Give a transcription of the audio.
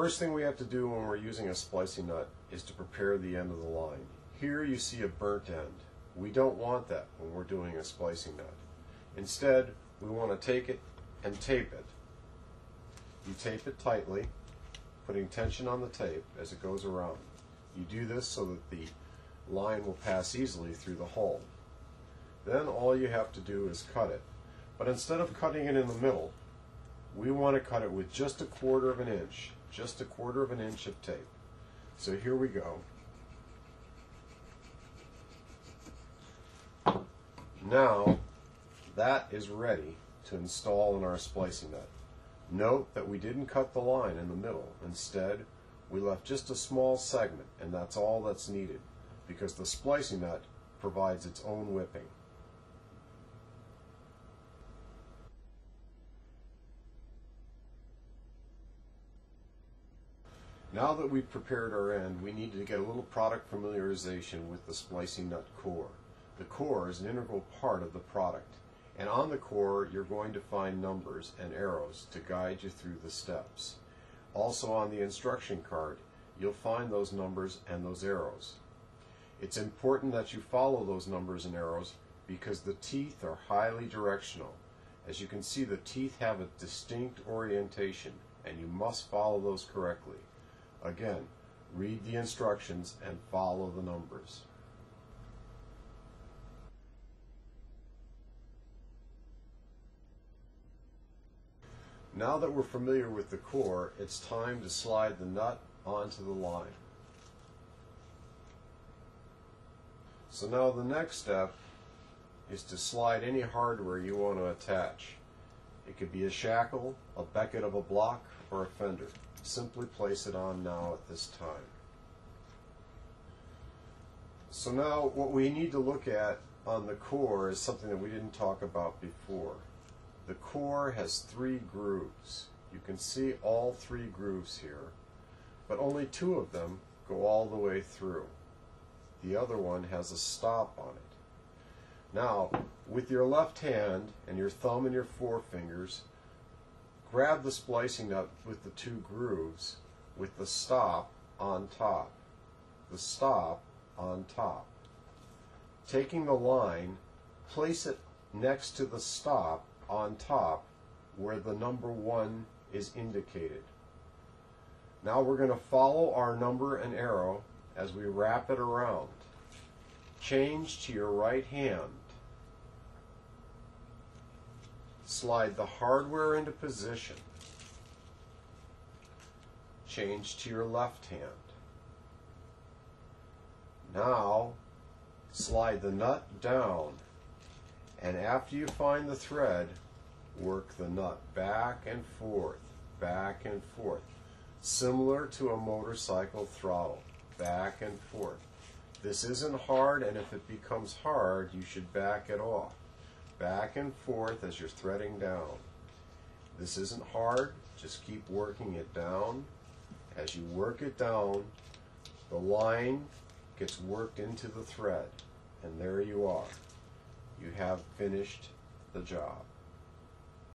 first thing we have to do when we're using a splicing nut is to prepare the end of the line. Here you see a burnt end. We don't want that when we're doing a splicing nut. Instead, we want to take it and tape it. You tape it tightly, putting tension on the tape as it goes around. You do this so that the line will pass easily through the hole. Then all you have to do is cut it. But instead of cutting it in the middle, we want to cut it with just a quarter of an inch, just a quarter of an inch of tape. So here we go. Now that is ready to install in our splicing nut. Note that we didn't cut the line in the middle. Instead, we left just a small segment, and that's all that's needed, because the splicing nut provides its own whipping. Now that we've prepared our end, we need to get a little product familiarization with the splicing nut core. The core is an integral part of the product, and on the core you're going to find numbers and arrows to guide you through the steps. Also on the instruction card, you'll find those numbers and those arrows. It's important that you follow those numbers and arrows because the teeth are highly directional. As you can see, the teeth have a distinct orientation, and you must follow those correctly. Again, read the instructions and follow the numbers. Now that we're familiar with the core, it's time to slide the nut onto the line. So now the next step is to slide any hardware you want to attach. It could be a shackle, a becket of a block, or a fender. Simply place it on now at this time. So now what we need to look at on the core is something that we didn't talk about before. The core has three grooves. You can see all three grooves here, but only two of them go all the way through. The other one has a stop on it. Now, with your left hand and your thumb and your forefingers, grab the splicing nut with the two grooves with the stop on top. The stop on top. Taking the line, place it next to the stop on top where the number one is indicated. Now we're going to follow our number and arrow as we wrap it around. Change to your right hand. Slide the hardware into position. Change to your left hand. Now slide the nut down and after you find the thread, work the nut back and forth, back and forth, similar to a motorcycle throttle, back and forth. This isn't hard, and if it becomes hard, you should back it off. Back and forth as you're threading down. This isn't hard, just keep working it down. As you work it down, the line gets worked into the thread, and there you are you have finished the job.